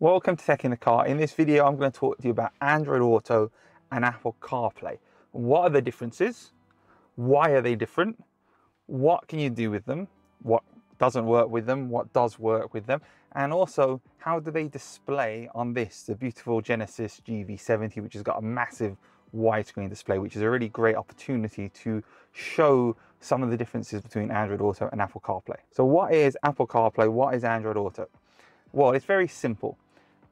Welcome to Tech in the Car. In this video, I'm going to talk to you about Android Auto and Apple CarPlay. What are the differences? Why are they different? What can you do with them? What doesn't work with them? What does work with them? And also, how do they display on this, the beautiful Genesis GV70, which has got a massive widescreen display, which is a really great opportunity to show some of the differences between Android Auto and Apple CarPlay. So what is Apple CarPlay? What is Android Auto? Well, it's very simple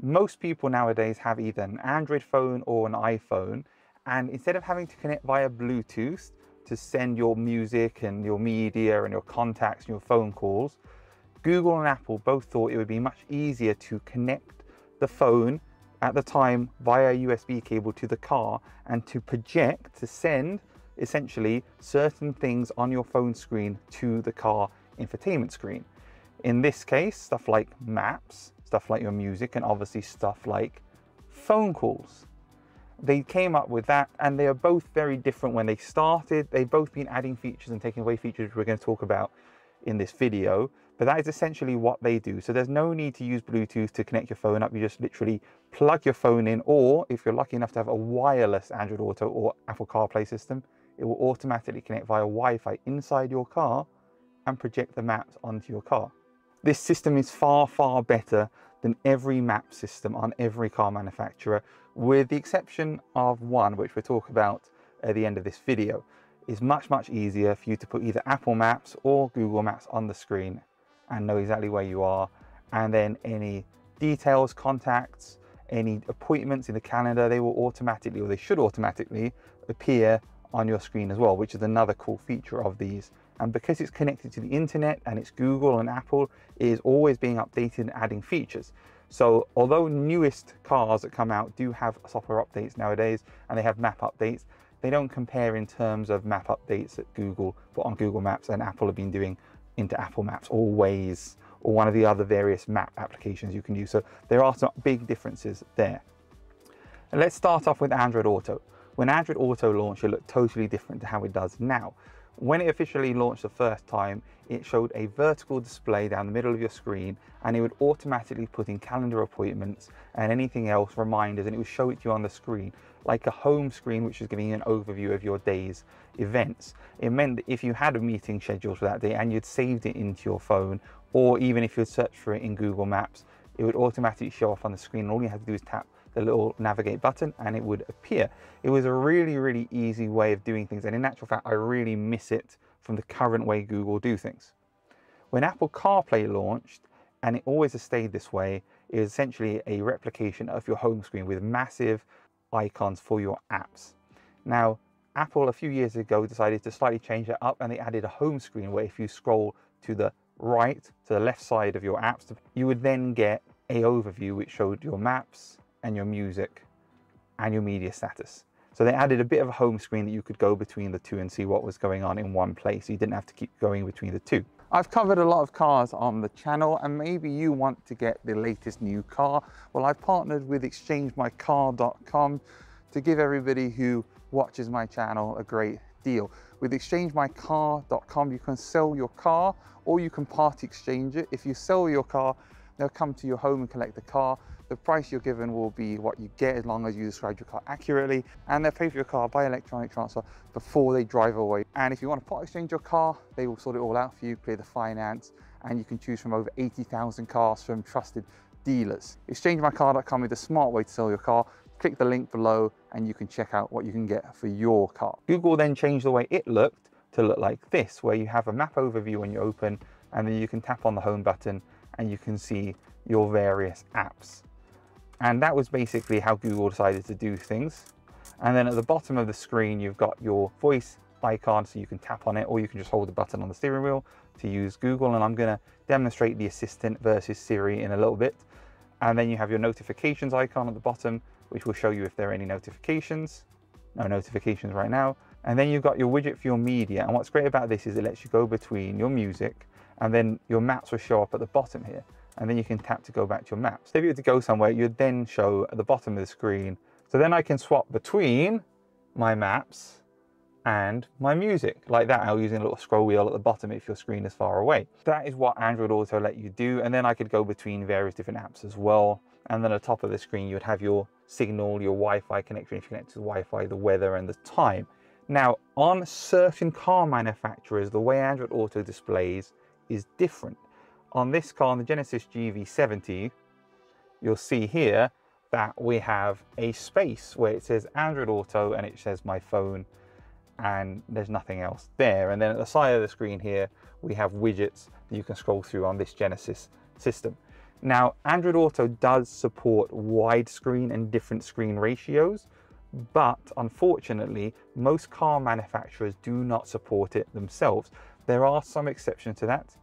most people nowadays have either an Android phone or an iPhone. And instead of having to connect via Bluetooth to send your music and your media and your contacts and your phone calls, Google and Apple both thought it would be much easier to connect the phone at the time via USB cable to the car and to project, to send essentially certain things on your phone screen to the car infotainment screen. In this case, stuff like maps, stuff like your music and obviously stuff like phone calls. They came up with that and they are both very different when they started. They've both been adding features and taking away features we're going to talk about in this video, but that is essentially what they do. So there's no need to use Bluetooth to connect your phone up. You just literally plug your phone in, or if you're lucky enough to have a wireless Android Auto or Apple CarPlay system, it will automatically connect via Wi-Fi inside your car and project the maps onto your car. This system is far, far better than every map system on every car manufacturer, with the exception of one, which we'll talk about at the end of this video. It's much, much easier for you to put either Apple Maps or Google Maps on the screen and know exactly where you are. And then any details, contacts, any appointments in the calendar, they will automatically, or they should automatically, appear on your screen as well, which is another cool feature of these and because it's connected to the internet and it's Google and Apple, is always being updated and adding features. So although newest cars that come out do have software updates nowadays and they have map updates, they don't compare in terms of map updates that Google put on Google Maps and Apple have been doing into Apple Maps Waze or one of the other various map applications you can use. So there are some big differences there. And let's start off with Android Auto. When Android Auto launched, it looked totally different to how it does now. When it officially launched the first time, it showed a vertical display down the middle of your screen and it would automatically put in calendar appointments and anything else, reminders, and it would show it to you on the screen, like a home screen which is giving you an overview of your day's events. It meant that if you had a meeting scheduled for that day and you'd saved it into your phone, or even if you'd searched for it in Google Maps, it would automatically show up on the screen and all you had to do is tap the little navigate button and it would appear. It was a really, really easy way of doing things. And in actual fact, I really miss it from the current way Google do things. When Apple CarPlay launched, and it always has stayed this way, is essentially a replication of your home screen with massive icons for your apps. Now, Apple a few years ago decided to slightly change it up and they added a home screen where if you scroll to the right, to the left side of your apps, you would then get a overview which showed your maps, and your music and your media status. So they added a bit of a home screen that you could go between the two and see what was going on in one place. You didn't have to keep going between the two. I've covered a lot of cars on the channel and maybe you want to get the latest new car. Well, I've partnered with exchangemycar.com to give everybody who watches my channel a great deal. With exchangemycar.com, you can sell your car or you can part exchange it. If you sell your car, they'll come to your home and collect the car. The price you're given will be what you get as long as you describe your car accurately and they'll pay for your car by electronic transfer before they drive away. And if you want to part exchange your car, they will sort it all out for you, clear the finance, and you can choose from over 80,000 cars from trusted dealers. ExchangeMyCar.com is a smart way to sell your car. Click the link below and you can check out what you can get for your car. Google then changed the way it looked to look like this, where you have a map overview when you open and then you can tap on the home button and you can see your various apps. And that was basically how Google decided to do things. And then at the bottom of the screen, you've got your voice icon, so you can tap on it, or you can just hold the button on the steering wheel to use Google. And I'm gonna demonstrate the Assistant versus Siri in a little bit. And then you have your notifications icon at the bottom, which will show you if there are any notifications. No notifications right now. And then you've got your widget for your media. And what's great about this is it lets you go between your music and then your maps will show up at the bottom here and then you can tap to go back to your maps. So if you were to go somewhere, you'd then show at the bottom of the screen. So then I can swap between my maps and my music like that. I'll using a little scroll wheel at the bottom if your screen is far away. That is what Android Auto let you do. And then I could go between various different apps as well. And then at the top of the screen, you would have your signal, your Wi-Fi connection if you connect to the Wi-Fi, the weather and the time. Now, on certain car manufacturers, the way Android Auto displays is different. On this car, on the Genesis GV70, you'll see here that we have a space where it says Android Auto and it says my phone and there's nothing else there. And then at the side of the screen here, we have widgets that you can scroll through on this Genesis system. Now, Android Auto does support widescreen and different screen ratios, but unfortunately, most car manufacturers do not support it themselves. There are some exceptions to that.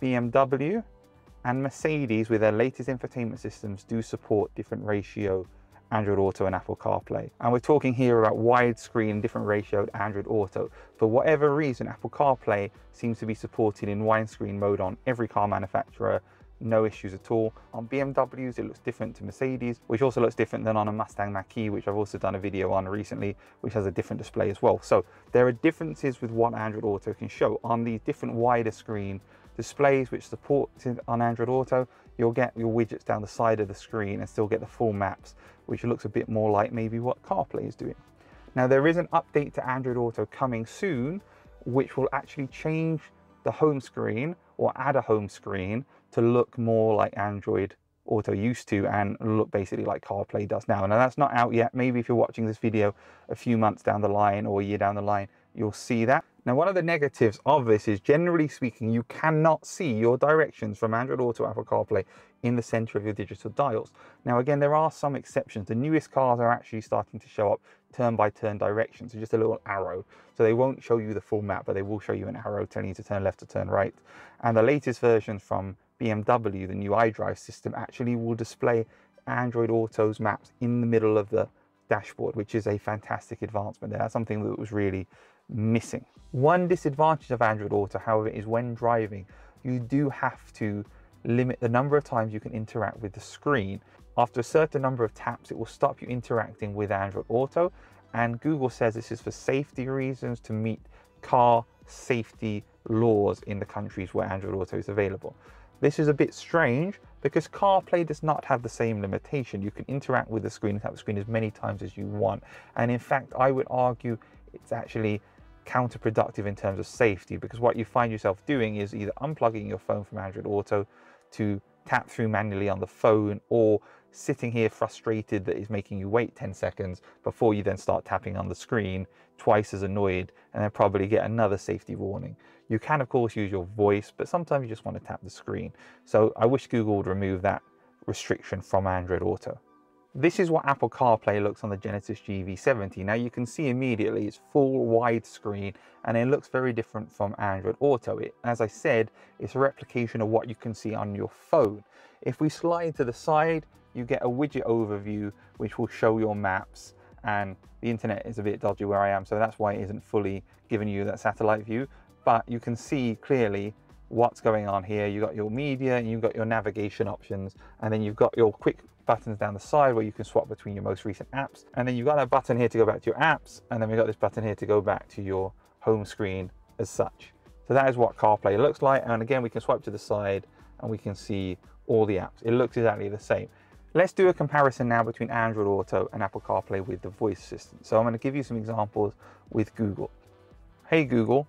BMW and Mercedes with their latest infotainment systems do support different ratio Android Auto and Apple CarPlay. And we're talking here about widescreen, different ratio Android Auto. For whatever reason, Apple CarPlay seems to be supported in widescreen mode on every car manufacturer, no issues at all. On BMWs, it looks different to Mercedes, which also looks different than on a Mustang Mach-E, which I've also done a video on recently, which has a different display as well. So there are differences with what Android Auto can show on these different wider screen displays which support on Android Auto, you'll get your widgets down the side of the screen and still get the full maps, which looks a bit more like maybe what CarPlay is doing. Now there is an update to Android Auto coming soon, which will actually change the home screen or add a home screen to look more like Android Auto used to and look basically like CarPlay does now. Now that's not out yet. Maybe if you're watching this video a few months down the line or a year down the line, you'll see that. Now, one of the negatives of this is generally speaking, you cannot see your directions from Android Auto Apple CarPlay in the center of your digital dials. Now, again, there are some exceptions. The newest cars are actually starting to show up turn by turn directions, so just a little arrow. So they won't show you the full map, but they will show you an arrow telling you to turn left or turn right. And the latest versions from BMW, the new iDrive system, actually will display Android Auto's maps in the middle of the dashboard, which is a fantastic advancement. That's something that was really missing. One disadvantage of Android Auto, however, is when driving, you do have to limit the number of times you can interact with the screen. After a certain number of taps, it will stop you interacting with Android Auto. And Google says this is for safety reasons to meet car safety laws in the countries where Android Auto is available. This is a bit strange because CarPlay does not have the same limitation. You can interact with the screen, tap the screen as many times as you want. And in fact, I would argue it's actually counterproductive in terms of safety because what you find yourself doing is either unplugging your phone from Android Auto to tap through manually on the phone or sitting here frustrated that is making you wait 10 seconds before you then start tapping on the screen, twice as annoyed, and then probably get another safety warning. You can, of course, use your voice, but sometimes you just want to tap the screen. So I wish Google would remove that restriction from Android Auto. This is what Apple CarPlay looks on the Genesis GV70. Now you can see immediately it's full widescreen and it looks very different from Android Auto. It, as I said, it's a replication of what you can see on your phone. If we slide to the side, you get a widget overview which will show your maps and the internet is a bit dodgy where I am so that's why it isn't fully giving you that satellite view but you can see clearly what's going on here. You've got your media and you've got your navigation options and then you've got your quick buttons down the side where you can swap between your most recent apps. And then you've got a button here to go back to your apps. And then we've got this button here to go back to your home screen as such. So that is what CarPlay looks like. And again, we can swipe to the side and we can see all the apps. It looks exactly the same. Let's do a comparison now between Android Auto and Apple CarPlay with the voice assistant. So I'm going to give you some examples with Google. Hey Google,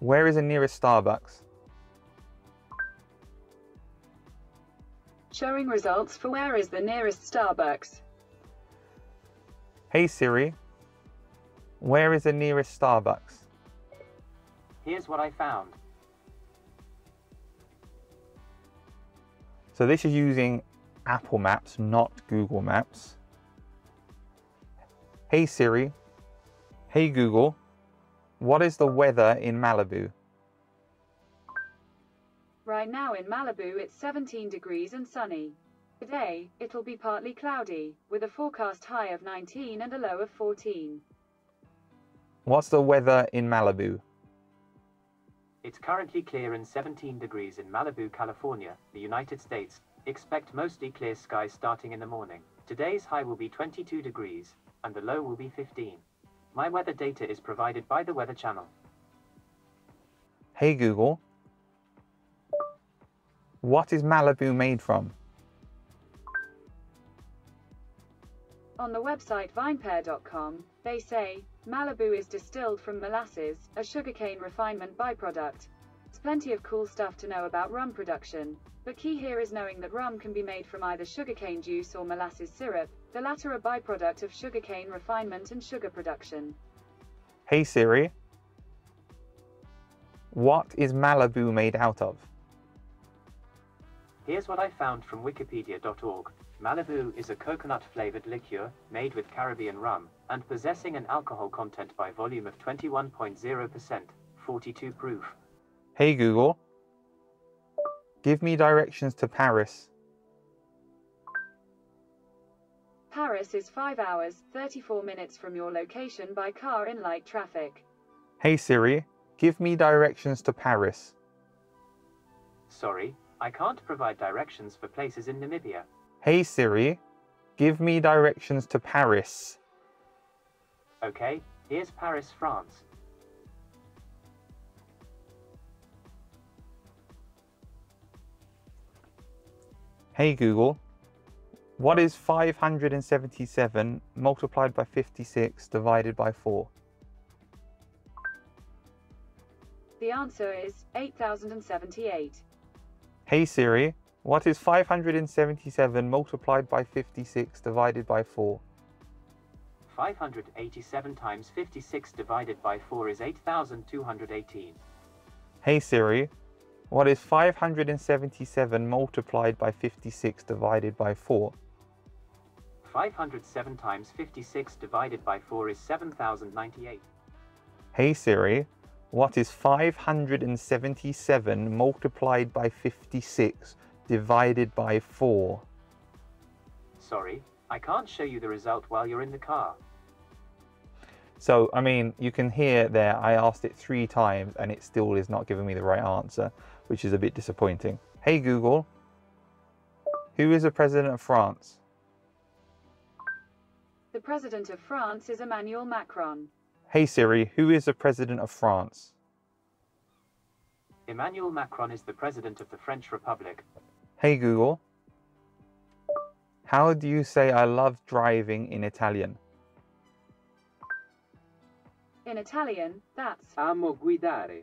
where is the nearest Starbucks? Showing results for where is the nearest Starbucks. Hey Siri, where is the nearest Starbucks? Here's what I found. So this is using Apple Maps, not Google Maps. Hey Siri, hey Google, what is the weather in Malibu? Right now in Malibu it's 17 degrees and sunny. Today, it'll be partly cloudy, with a forecast high of 19 and a low of 14. What's the weather in Malibu? It's currently clear and 17 degrees in Malibu, California, the United States. Expect mostly clear skies starting in the morning. Today's high will be 22 degrees, and the low will be 15. My weather data is provided by the Weather Channel. Hey Google, what is Malibu made from? On the website vinepair.com, they say, Malibu is distilled from molasses, a sugarcane refinement byproduct. It's plenty of cool stuff to know about rum production. But key here is knowing that rum can be made from either sugarcane juice or molasses syrup, the latter a byproduct of sugarcane refinement and sugar production. Hey Siri, what is Malibu made out of? Here's what I found from wikipedia.org. Malibu is a coconut flavored liqueur made with Caribbean rum and possessing an alcohol content by volume of 21.0%, 42 proof. Hey Google, give me directions to Paris. Paris is 5 hours, 34 minutes from your location by car in light traffic. Hey Siri, give me directions to Paris. Sorry, I can't provide directions for places in Namibia. Hey Siri, give me directions to Paris. Okay, here's Paris, France. Hey Google, what is 577 multiplied by 56 divided by 4? The answer is 8078. Hey Siri, what is 577 multiplied by 56 divided by 4? 587 times 56 divided by 4 is 8,218. Hey Siri, what is 577 multiplied by 56 divided by 4? 507 times 56 divided by 4 is 7,098. Hey Siri, what is 577 multiplied by 56 divided by 4? Sorry, I can't show you the result while you're in the car. So, I mean, you can hear there, I asked it three times and it still is not giving me the right answer, which is a bit disappointing. Hey Google, who is the president of France? The president of France is Emmanuel Macron. Hey Siri, who is the president of France? Emmanuel Macron is the president of the French Republic. Hey Google, how do you say I love driving in Italian? In Italian, that's Amo guidare.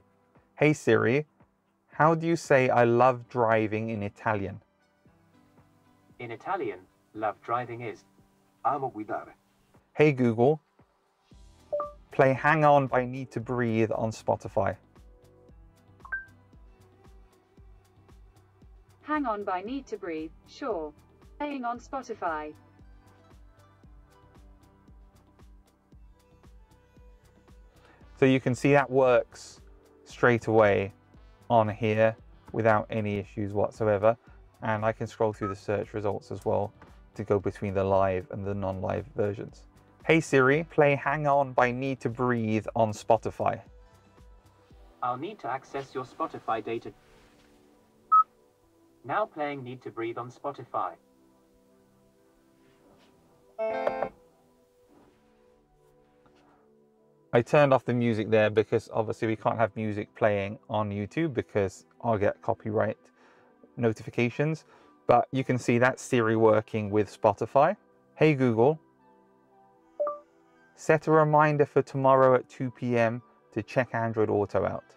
Hey Siri, how do you say I love driving in Italian? In Italian, love driving is Amo guidare. Hey Google, play Hang On by Need to Breathe on Spotify. Hang On by Need to Breathe, sure. Playing on Spotify. So you can see that works straight away on here without any issues whatsoever. And I can scroll through the search results as well to go between the live and the non-live versions. Hey Siri, play Hang On by Need to Breathe on Spotify. I'll need to access your Spotify data. Now playing Need to Breathe on Spotify. I turned off the music there because obviously we can't have music playing on YouTube because I'll get copyright notifications. But you can see that Siri working with Spotify. Hey Google, set a reminder for tomorrow at 2 p.m. to check Android Auto out.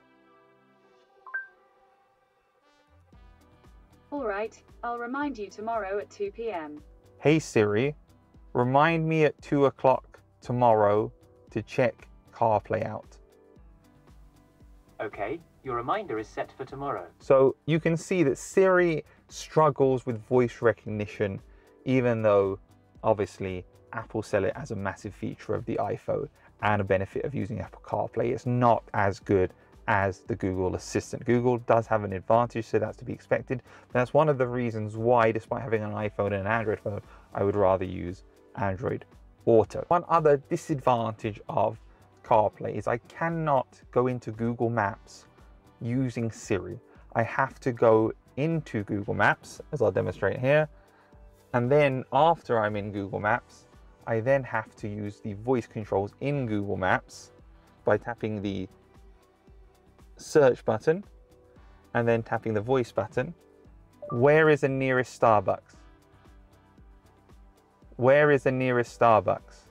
Alright, I'll remind you tomorrow at 2 pm. Hey Siri, remind me at 2 o'clock tomorrow to check CarPlay out. Okay, your reminder is set for tomorrow. So you can see that Siri struggles with voice recognition, even though obviously Apple sell it as a massive feature of the iPhone and a benefit of using Apple CarPlay. It's not as good as the Google Assistant. Google does have an advantage, so that's to be expected. But that's one of the reasons why, despite having an iPhone and an Android phone, I would rather use Android Auto. One other disadvantage of CarPlay is I cannot go into Google Maps using Siri. I have to go into Google Maps, as I'll demonstrate here. And then after I'm in Google Maps, I then have to use the voice controls in Google Maps by tapping the search button and then tapping the voice button. Where is the nearest Starbucks? Where is the nearest Starbucks?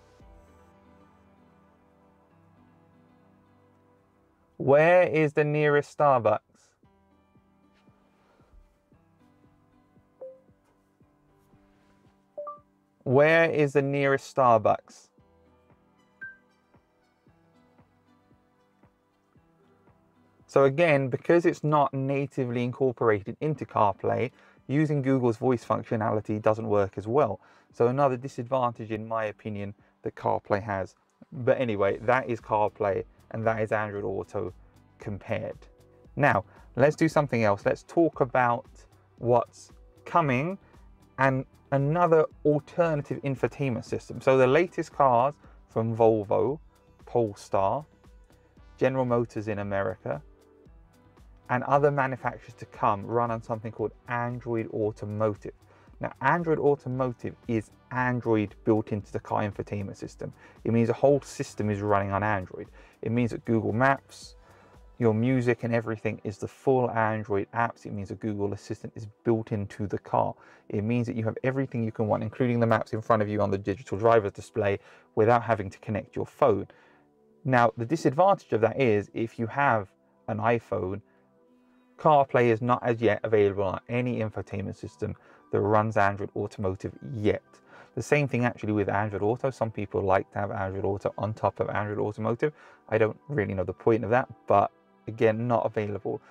Where is the nearest Starbucks? Where is the nearest Starbucks? So again, because it's not natively incorporated into CarPlay, using Google's voice functionality doesn't work as well. So another disadvantage in my opinion that CarPlay has. But anyway, that is CarPlay and that is Android Auto compared. Now, let's do something else. Let's talk about what's coming and another alternative infotainment system. So the latest cars from Volvo, Polestar, General Motors in America, and other manufacturers to come run on something called Android Automotive. Now, Android Automotive is Android built into the car infotainment system. It means the whole system is running on Android. It means that Google Maps, your music and everything is the full Android apps. It means a Google Assistant is built into the car. It means that you have everything you can want, including the maps in front of you on the digital driver's display without having to connect your phone. Now, the disadvantage of that is if you have an iPhone CarPlay is not as yet available on any infotainment system that runs Android Automotive yet. The same thing actually with Android Auto. Some people like to have Android Auto on top of Android Automotive. I don't really know the point of that, but again, not available.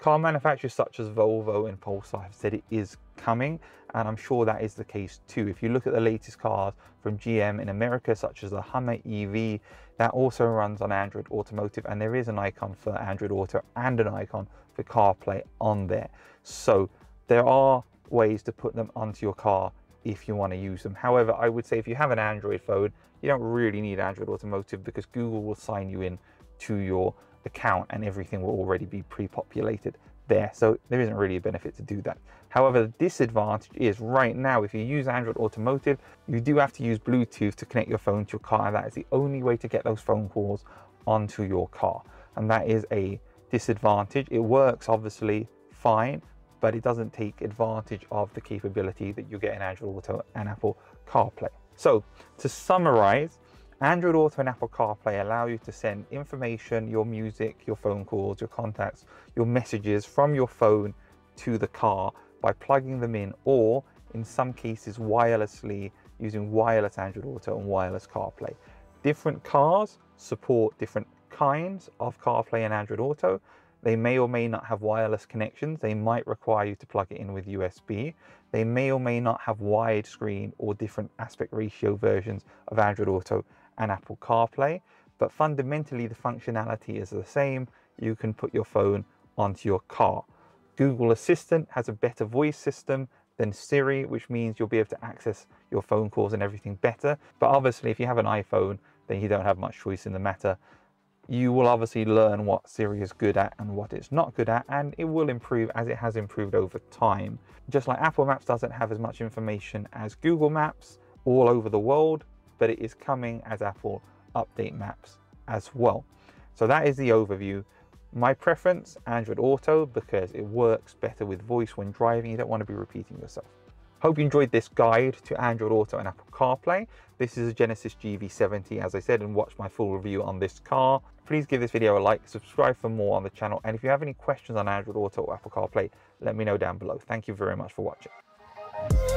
Car manufacturers such as Volvo and Polestar have said it is coming, and I'm sure that is the case too. If you look at the latest cars from GM in America, such as the Hummer EV, that also runs on Android Automotive, and there is an icon for Android Auto and an icon for CarPlay on there. So there are ways to put them onto your car if you want to use them. However, I would say if you have an Android phone, you don't really need Android Automotive because Google will sign you in to your account and everything will already be pre-populated there. So there isn't really a benefit to do that. However, the disadvantage is right now, if you use Android Automotive, you do have to use Bluetooth to connect your phone to your car. And that is the only way to get those phone calls onto your car. And that is a disadvantage. It works obviously fine, but it doesn't take advantage of the capability that you get in Android Auto and Apple CarPlay. So to summarize, Android Auto and Apple CarPlay allow you to send information, your music, your phone calls, your contacts, your messages from your phone to the car by plugging them in or in some cases wirelessly using wireless Android Auto and wireless CarPlay. Different cars support different kinds of CarPlay and Android Auto. They may or may not have wireless connections. They might require you to plug it in with USB. They may or may not have widescreen or different aspect ratio versions of Android Auto and Apple CarPlay. But fundamentally, the functionality is the same. You can put your phone onto your car. Google Assistant has a better voice system than Siri, which means you'll be able to access your phone calls and everything better. But obviously, if you have an iPhone, then you don't have much choice in the matter you will obviously learn what Siri is good at and what it's not good at, and it will improve as it has improved over time. Just like Apple Maps doesn't have as much information as Google Maps all over the world, but it is coming as Apple Update Maps as well. So that is the overview. My preference, Android Auto, because it works better with voice when driving. You don't want to be repeating yourself. Hope you enjoyed this guide to Android Auto and Apple CarPlay. This is a Genesis GV70, as I said, and watch my full review on this car. Please give this video a like, subscribe for more on the channel, and if you have any questions on Android Auto or Apple CarPlay, let me know down below. Thank you very much for watching.